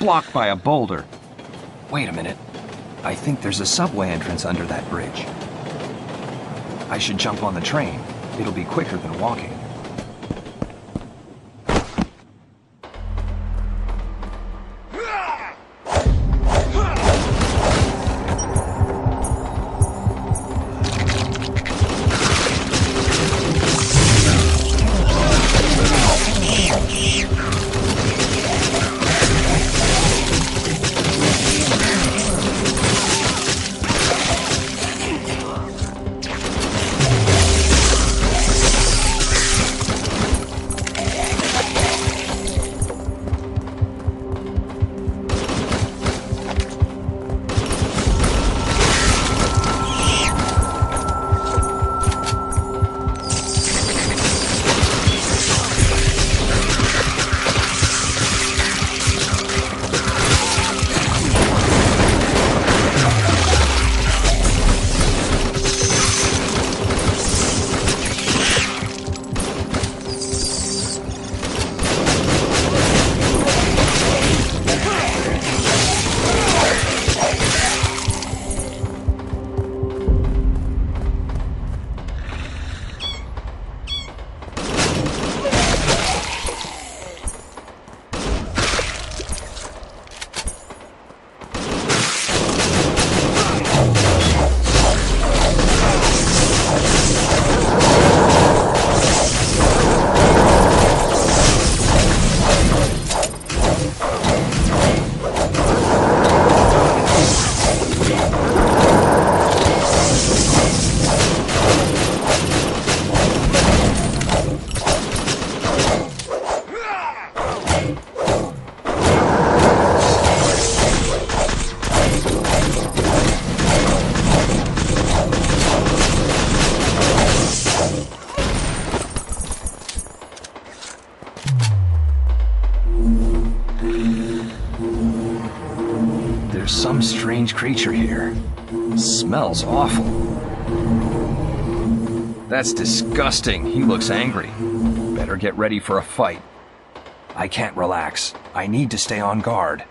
blocked by a boulder. Wait a minute. I think there's a subway entrance under that bridge. I should jump on the train. It'll be quicker than walking. There's some strange creature here. Smells awful. That's disgusting. He looks angry. Better get ready for a fight. I can't relax. I need to stay on guard.